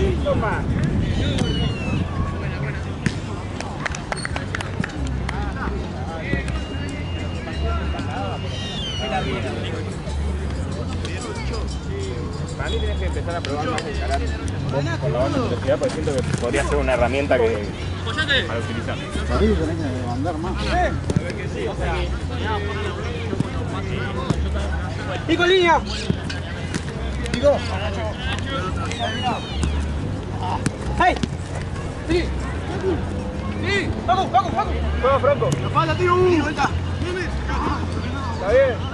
Toma. Para mí tienes que empezar a probar más el carácter. Con la de velocidad, porque siento que podría ser una herramienta que para utilizar. Para tenés que mandar más. Pico línea. Pico. ¡Hey! ¡Sí! ¡Sí! ¡Vamos, vamos, vamos! Juega Franco. ¡La falta! ¡Uh! ¡Vuelta! Está bien.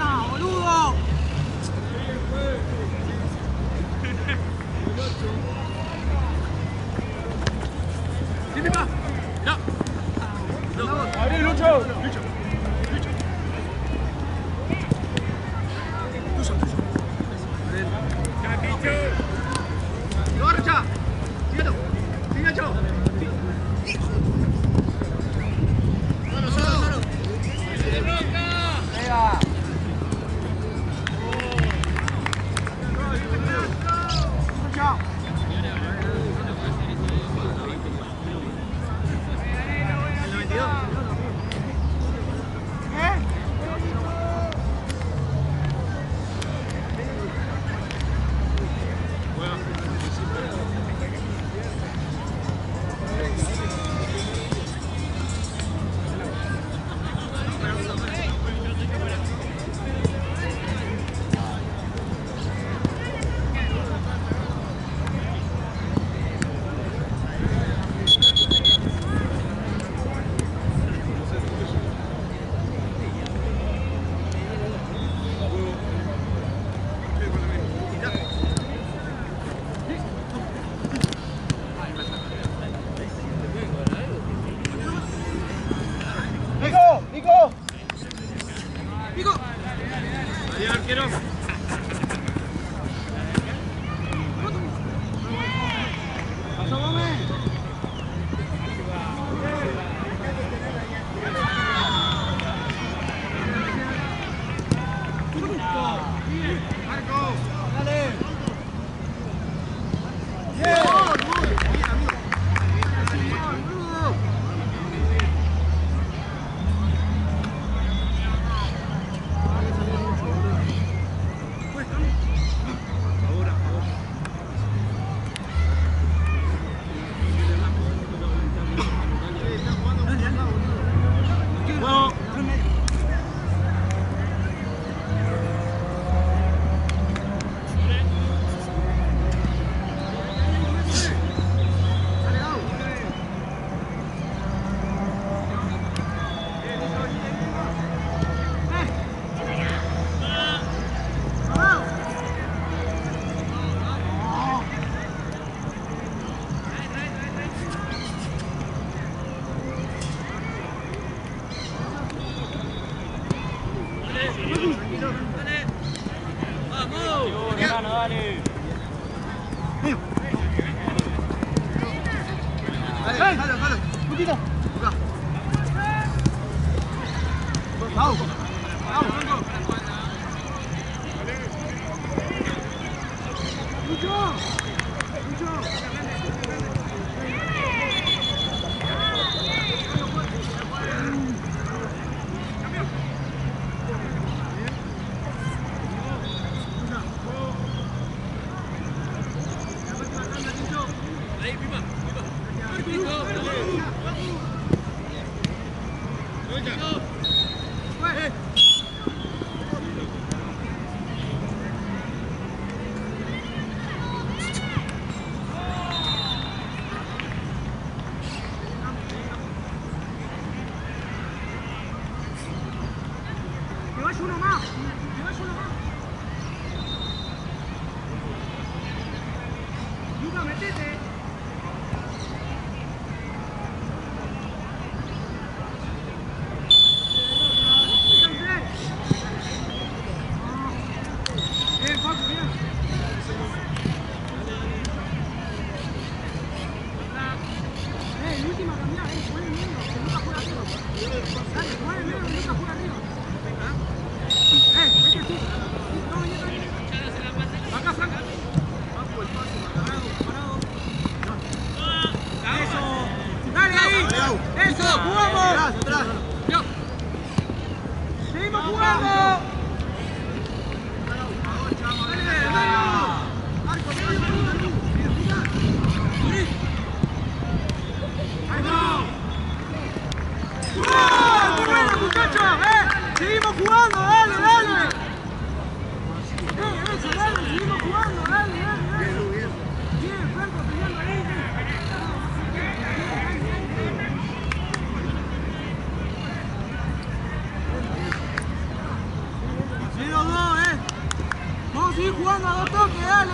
Jugando a dos toques, dale.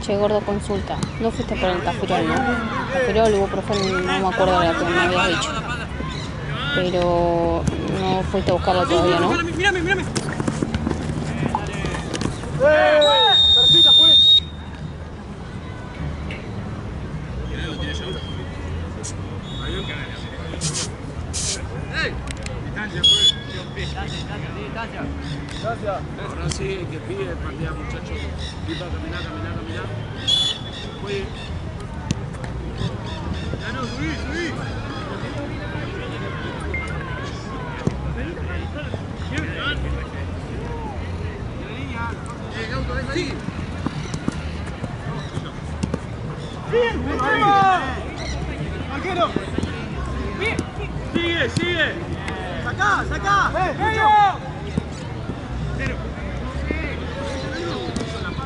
Che, gordo, consulta. No fuiste por el cafirol, ¿no? Cafirol, ibuprofeno, no me acuerdo de lo que me habías dicho. Pero no fuiste a buscarlo todavía, ¿no? Mírame, mírame. Persita, pues. Gracias. Que pide partida, muchachos. Pipa, caminar, caminar, caminar. Oye, Ya no, subí, subí. Sí. Bien, metemos. Arquero. Bien. sigue, sigue. Sacá, sacá. Medio.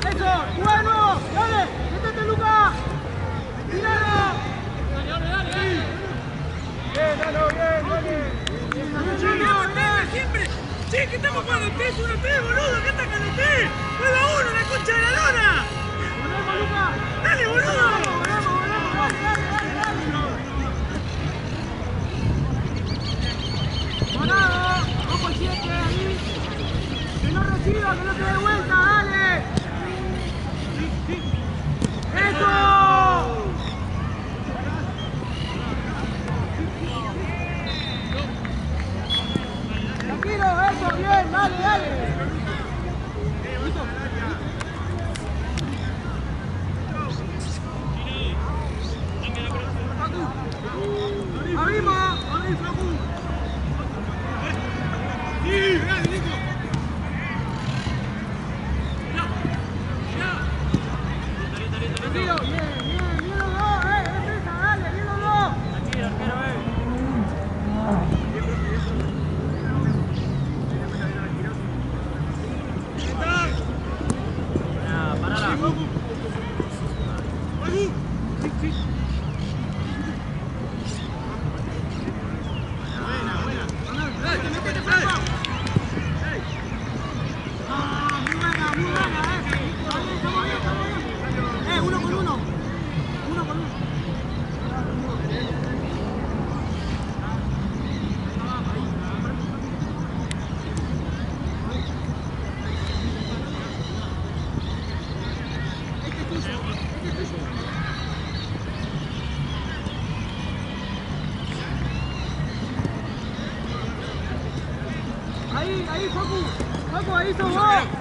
Eso, bueno. Dale, métete, Luca. Tiralo. Bien, dale, bien, dale. siempre! ¡Sí, que estamos jugando el 3 1 3 boludo! ¿Qué están con el 3? ¡9 a 1, la concha de la lona! ¡Volvemos, Luca! ¡Dale, boludo! ¡Volvemos, volvemos! ¡Dale, dale, dale! dale. ¡Parado! ¡Ojo el 7 ahí! ¡Que no reciba, que no te dé vuelta! ¡Dale! ¡Eso! Tranquilo, eso, bien, dale, dale. はい、ど。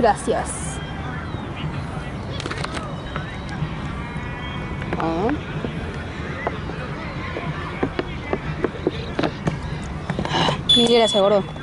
Gracias. Ah. Mil gracias, gordo.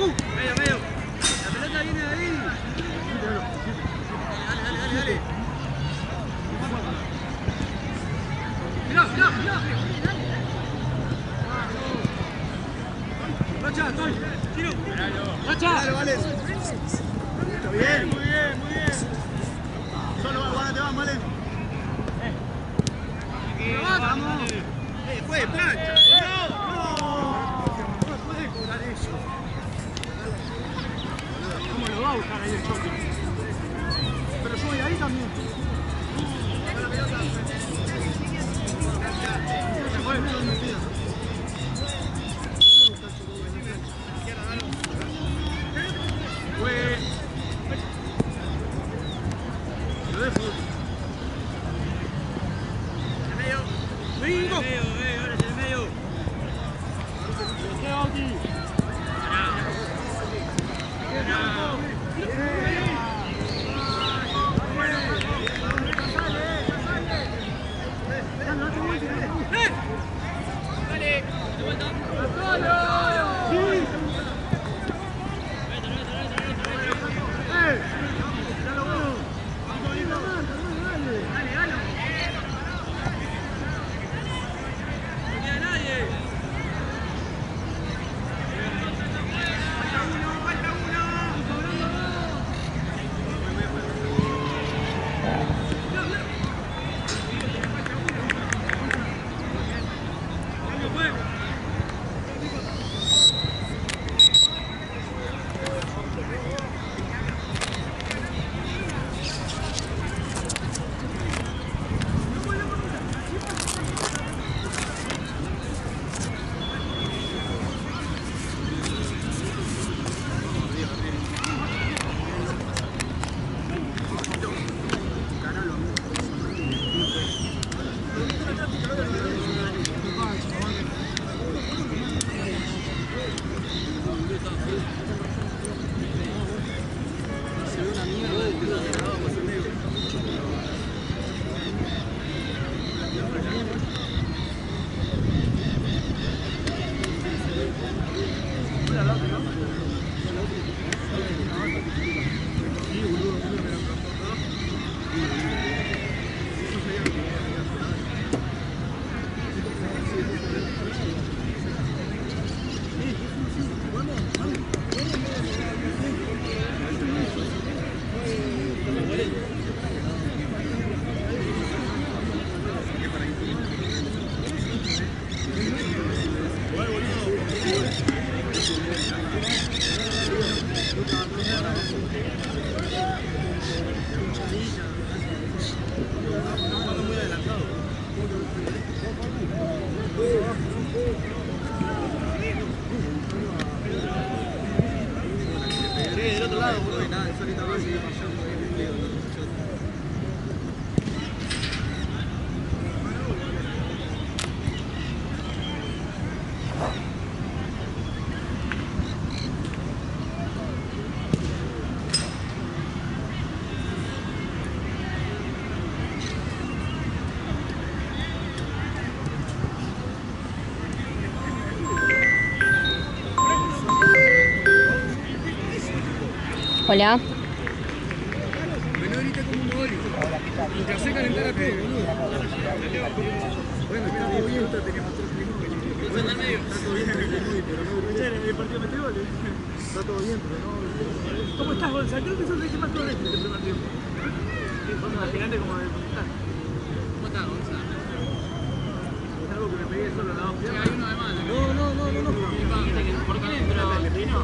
Pacu. Medio, medio. Hola. No grite como un gol. Te hace. Bueno, está todo bien, está. Está todo bien, pero no. Está todo bien, pero no. ¿Cómo estás, Gonzalo? Creo que sos el que más goles en el primer tiempo. Sí, fue imaginante como de conquistar. ¿Cómo estás, Gonzalo? Es algo que me pegué solo, ¿no? Sí, hay uno de más. No, no, no, no. no. ¿Por quién entró? ¿Tino?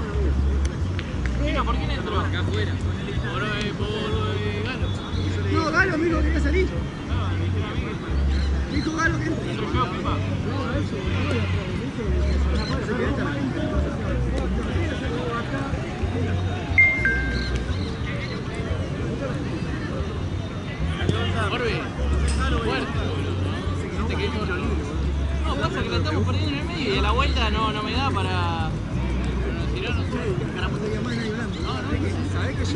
Tino, ¿por quién entró? Acá afuera. No, Galo, amigo, quería salir. Dijo Galo que. No, pasa que la estamos perdiendo en el medio y a la vuelta no, no me da para... Pero nos tiraron, no sé. Caramba, te más nadie hablando. No, Ah,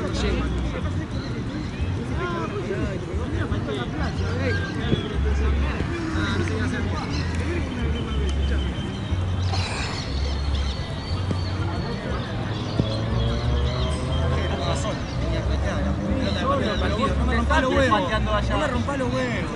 sé qué hacer. No me rompa los huevos.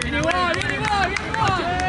Vieni qua, vieni qua, vieni qua!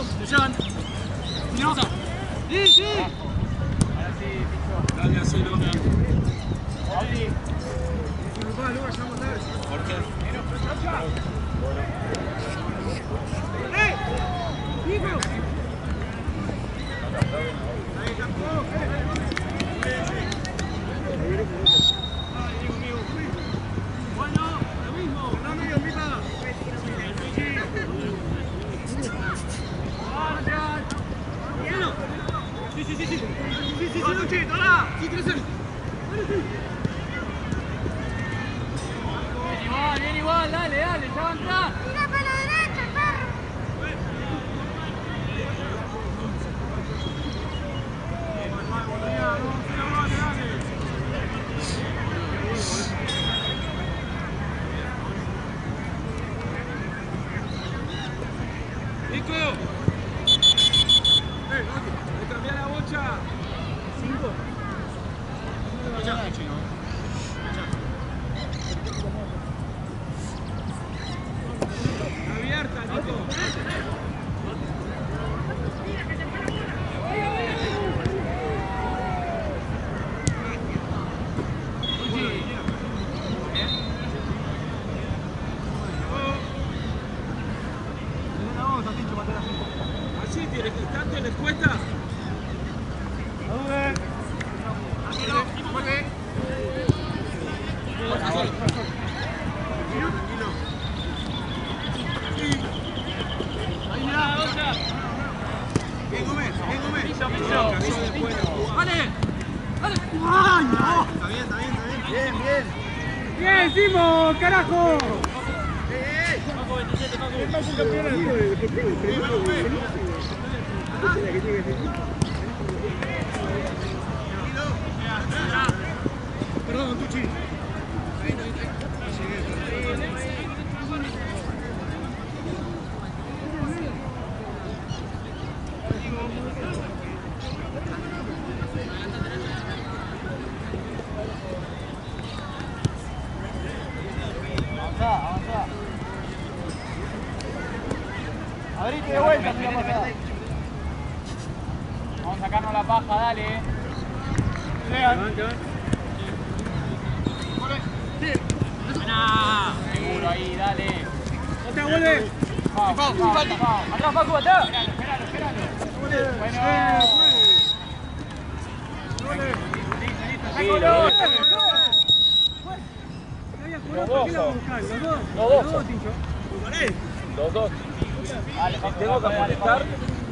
Michel, de Jeanne. Miosa. Ici. Dá-lhe a sua nome. Ali. Olha, eu chamo deles. Porque. Ei! Vivo! Aí, já foi. Dora! Qui désolé les cuesta. Los dos, los dos, los dos, dos. Si tengo que amonestar,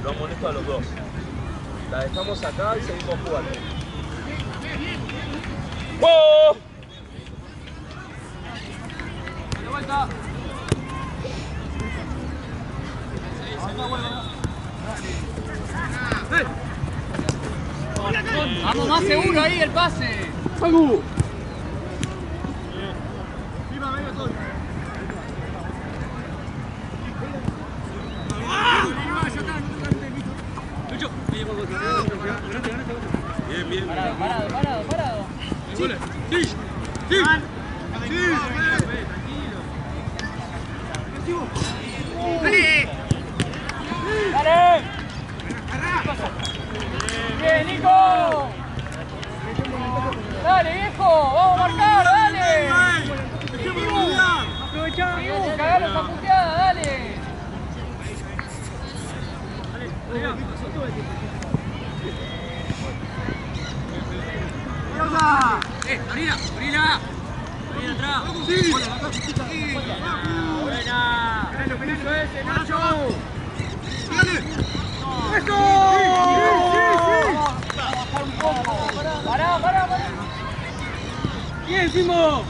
lo amonesto a los dos. La dejamos acá y seguimos jugando. ¡Wow! ¡De vuelta! Vamos, más seguro ahí el pase. ¡Ese macho! ¡Tírale! ¡Eso! ¡Sí, sí, sí! Bajar un poco. ¡Pará, pará, pará! ¡Bien, Simo!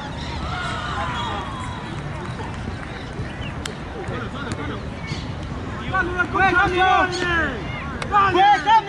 ¡Solo, solo, solo! ¡Dale, dale! ¡Dale!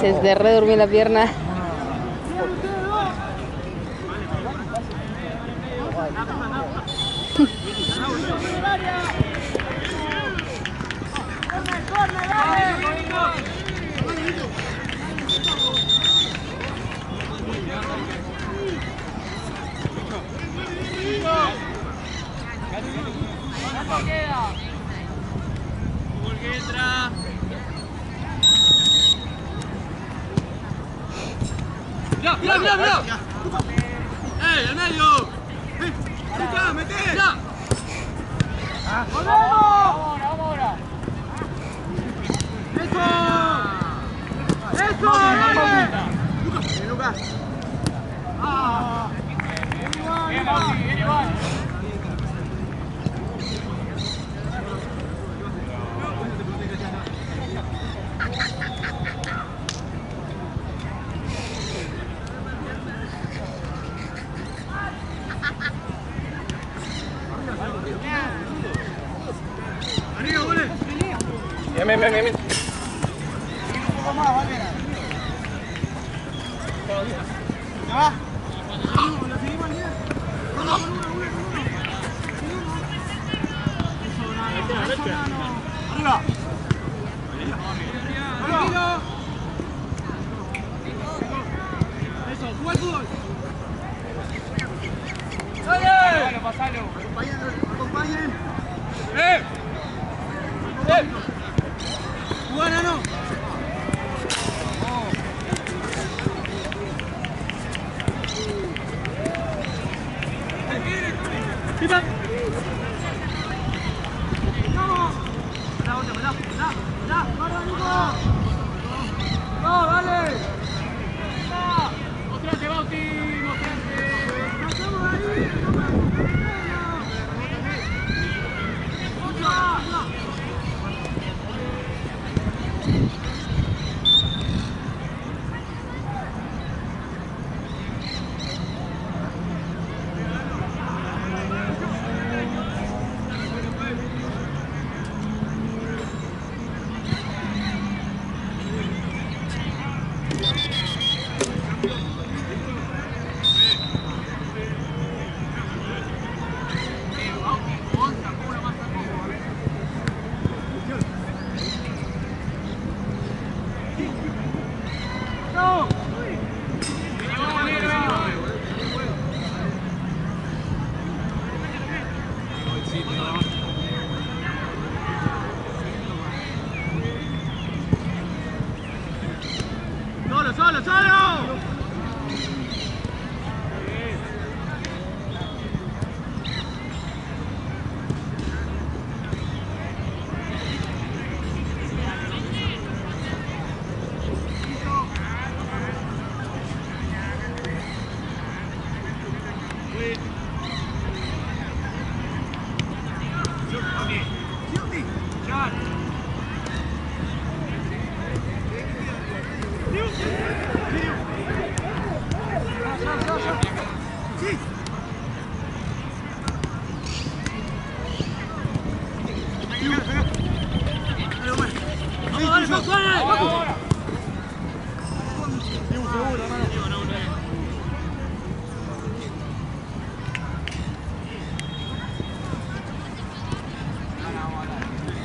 Se te redurmió la pierna. Moment, Moment, Moment.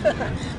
Ha ha ha.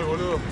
No puedes